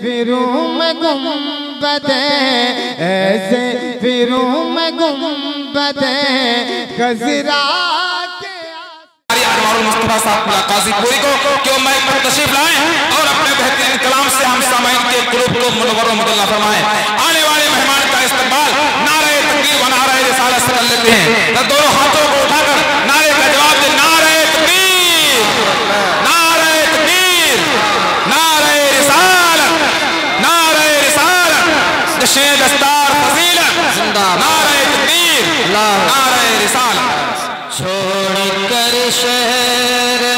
फिरूं मैं गुम्बदे ऐसे फिरूं मैं गुम्बदे खजरा मुस्तफ़ा साहब काजीपुरी को क्यों वो छोड़ कर शहर